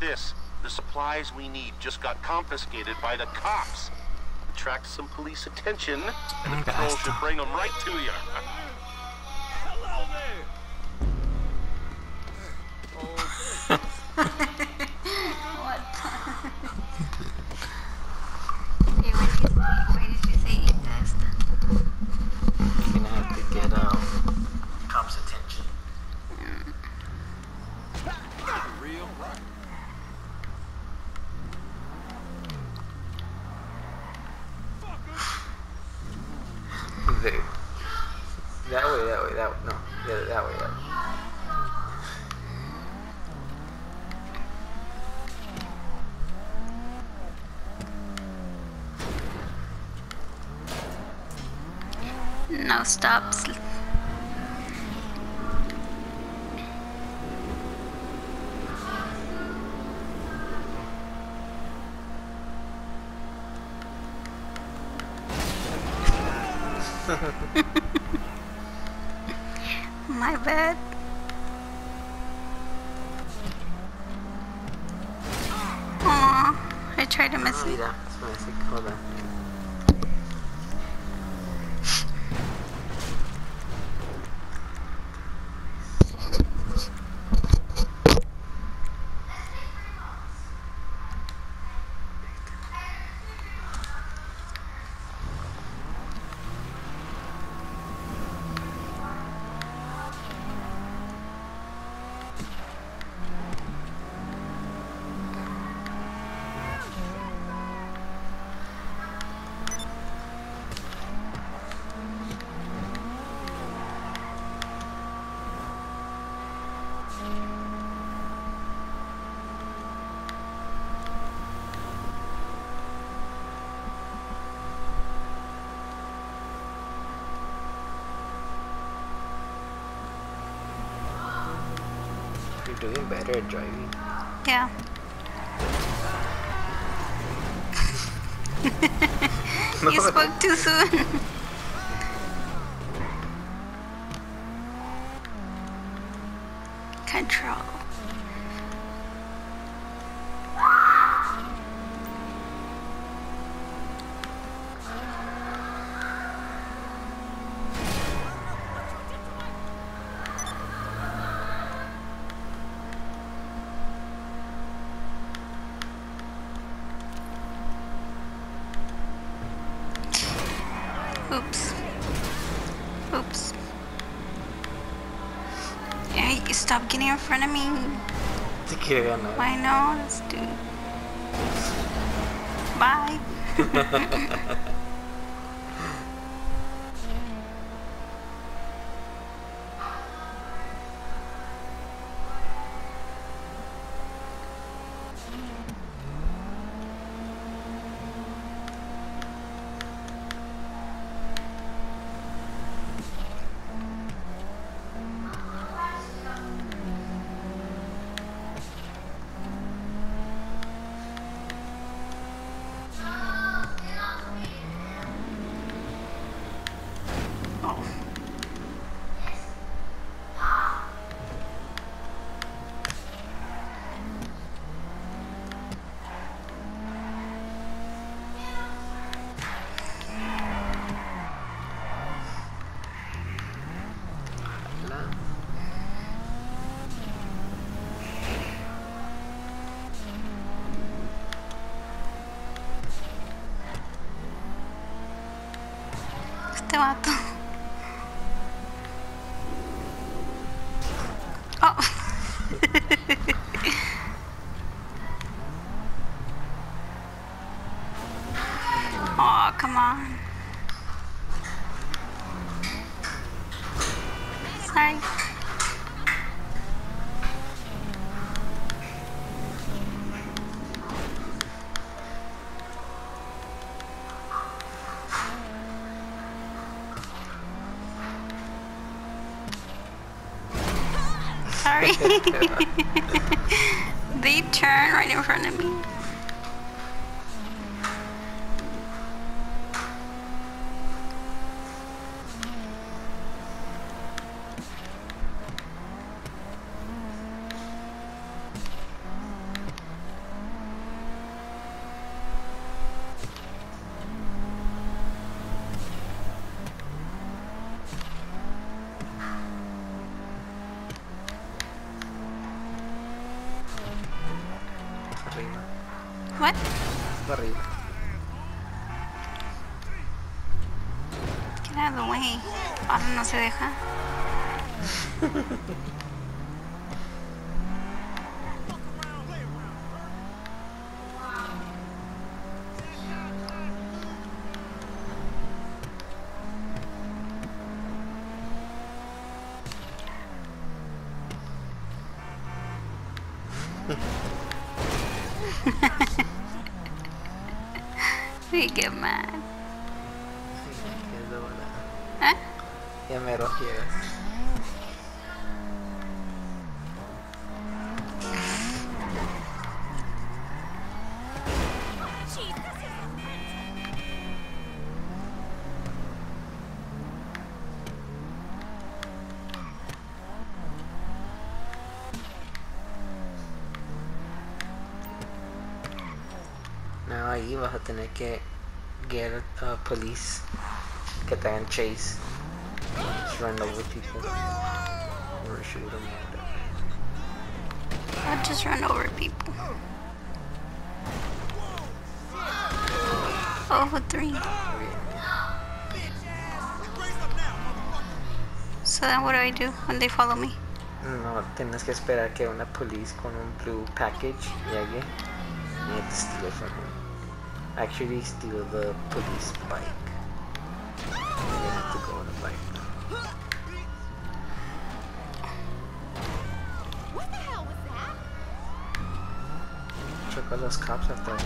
this? The supplies we need just got confiscated by the cops. Attract some police attention, and the patrol should bring them right to you. Hello there. what? hey, why did you, why did you say eat test? You're gonna have to get um cops attention. Real rock. There. That way, that way, that way. No, yeah, that way, that way. No stops. My bad. Aw, I tried to miss See it. You're doing better at driving. Yeah. you spoke too soon. Oops. Oops. Hey, you stop getting in front of me. Te quiere ganar. I know, this dude. Bye. até lá. Sorry. they turn right in front of me. Arriba. What? Para arriba. Get out of the way. Ahora no se deja. Uy, qué mal. Sí, qué es ¿Eh? Ya me rogieras. Vas a tener que get a police que te hagan chase. Just run over people. Oh, or shoot them. I'll just run over people. Over three. So then what do I do when they follow me? No, tienes que esperar que una police con un blue package llegue. Have to steal from him. Actually, steal the police bike. You have to go on a bike now. What the hell was that? Choco a los cops after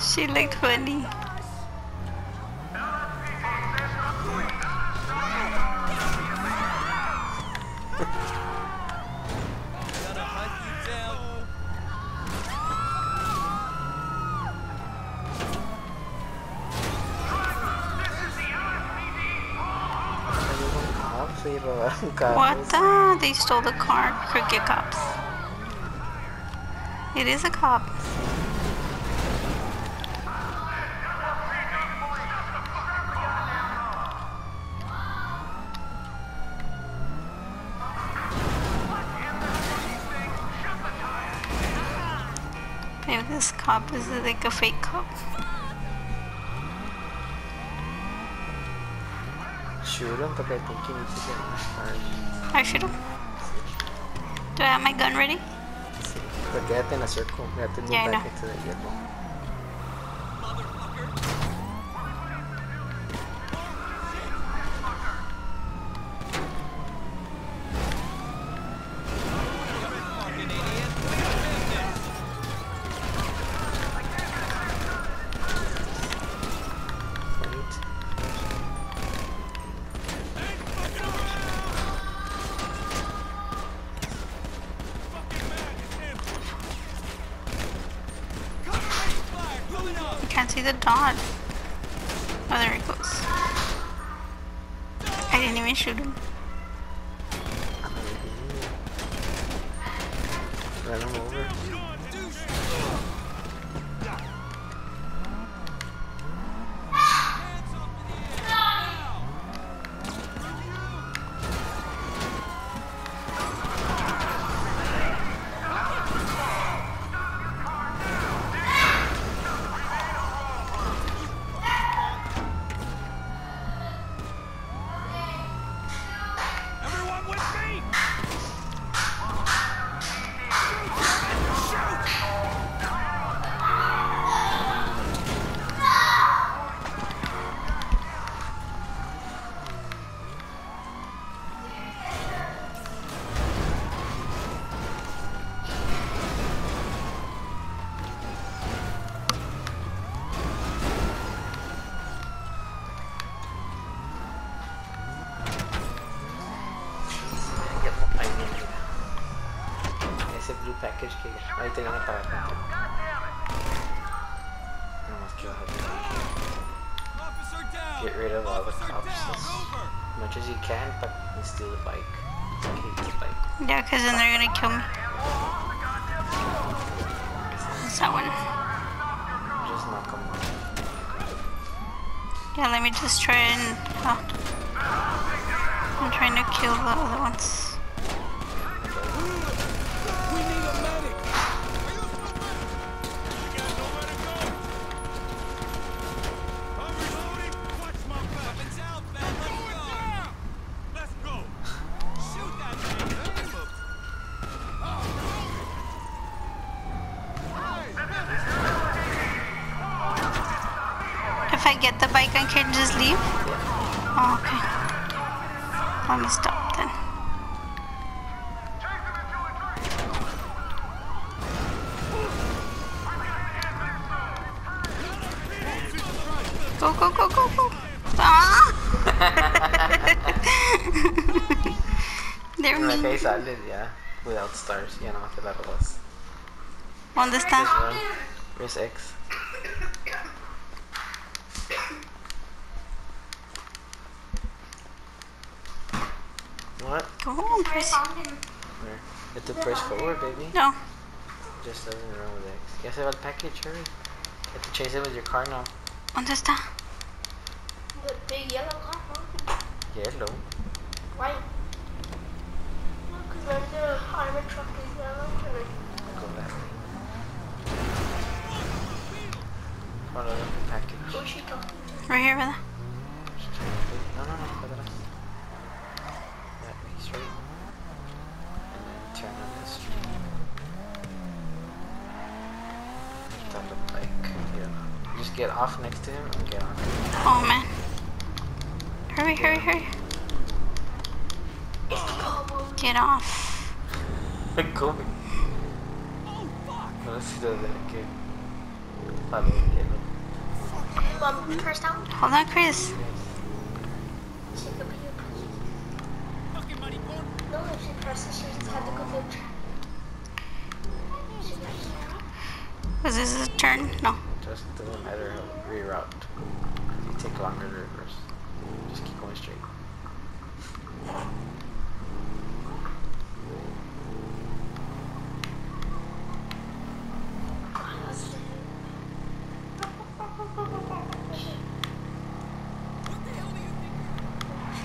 She looked funny. What the? They stole the car. Crooked cops. It is a cop. Maybe this cop is like a fake cop. Shoot him, but I think you need to get the. I should have. Do I have my gun ready? Quédate in a circle. We have to move Yeah, back into the yellow. See the dot. Oh, there it goes. I didn't even shoot him. Run him over. Get rid of all the cops as much as you can, but you steal the bike. Keep the bike. Yeah, because then they're gonna kill me. It's that one. Just knock them off. Yeah, let me just try and. Oh. I'm trying to kill the other ones. Get the bike and can just leave? Oh, okay. Let me stop then. Go, go, go, go, go. Ah! They're Like mean. ahí sales ya. Without stars. No te la robas. ¿Dónde está? Press X. What? Go on, Chris. Where? You have to press forward, baby. No. Just doesn't run with X. Ya se va el package, hurry. You have to chase it with your car now. ¿Dónde está? The big yellow car, huh? Yellow. White. No, because when the armor truck is yellow, and Go that way. Follow the package. who's she talking to? Right here, brother. No, no, no, para atrás. That way, straight. And then turn on the street. Stop the bike. Yeah. Just get off next to him and get on. Oh, man. Hurry, hurry, hurry. Get off. Go. No sé si lo de que. Follow yellow. Mom, first out. Hold on, Chris. She could be a police. No, if she presses, she just had to go Was this a turn? No. Just doesn't matter how reroute. You take longer to reverse. Just keep going straight.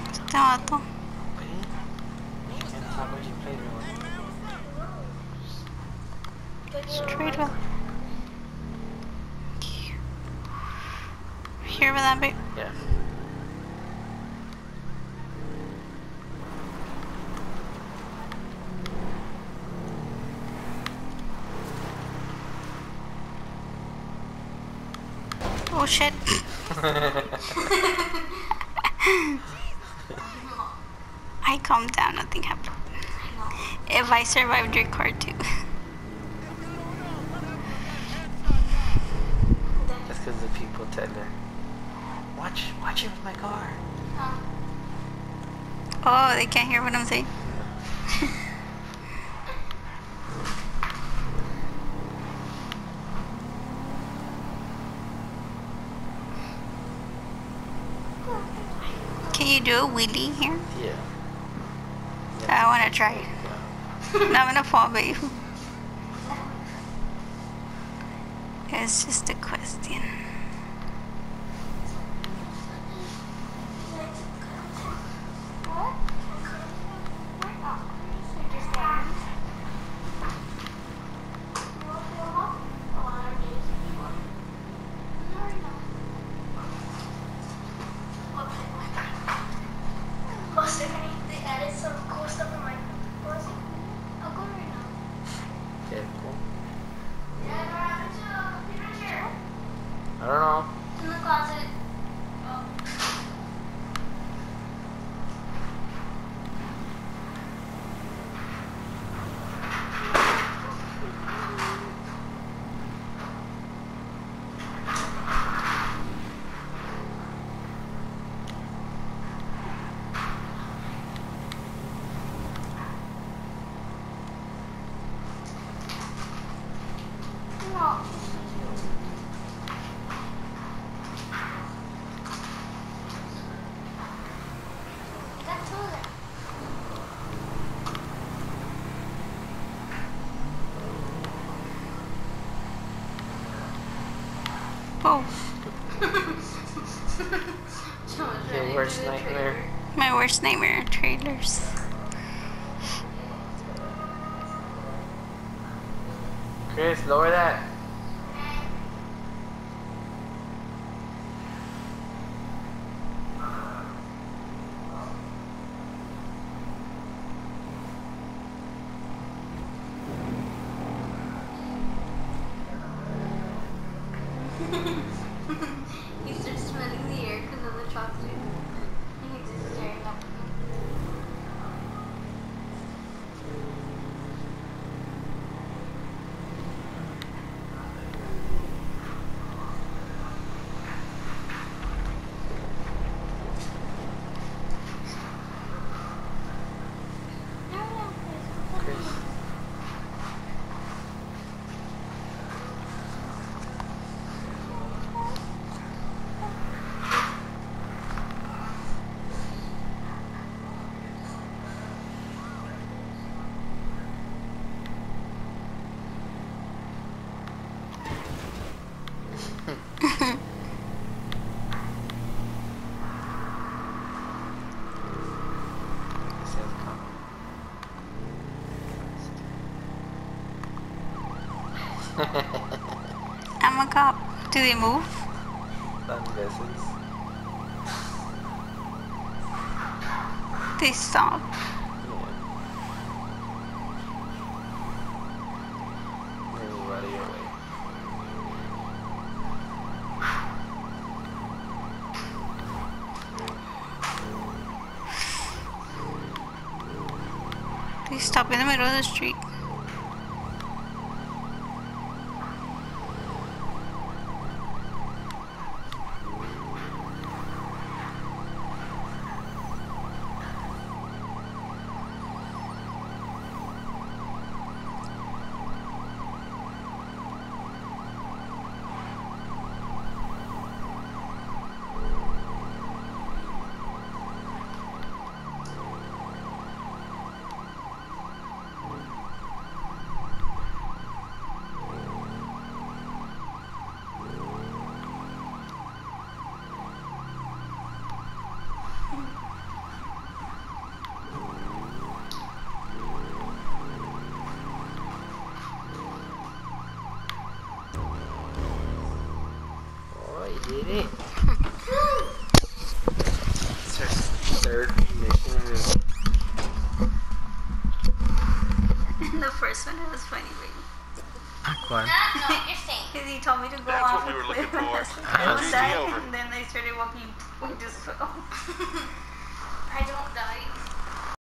Este vato. Can't talk when you play real. Straight up. Here, ¿verdad, babe? Yeah. Oh, shit. I calmed down. Nothing happened. If I survived your car, too. That's because the people tell her, watch, watch with my car. Oh, they can't hear what I'm saying. Can you do a wheelie here? Yeah. I want to try. no, I'm gonna fall, babe. It's just a question. Oh, Stephanie, they added some cool stuff in my closet. I'll go right now. Okay, cool. Yeah, what happened to the favorite chair? I don't know. In the closet. Oh. No. That's all that. Oh, Your worst nightmare. My worst nightmare trailers. Chris, lower that. I'm a cop. Do they move? Tan veces. They stop. Yeah. Everybody away. They stop in the middle of the street. Oh, you did it. it's our third mission. the first one it was funny, baby. ¿Cuál? That's not your thing. Because he told me to go That's off what we were looking and for. that's- Let's was see and then they started walking. We just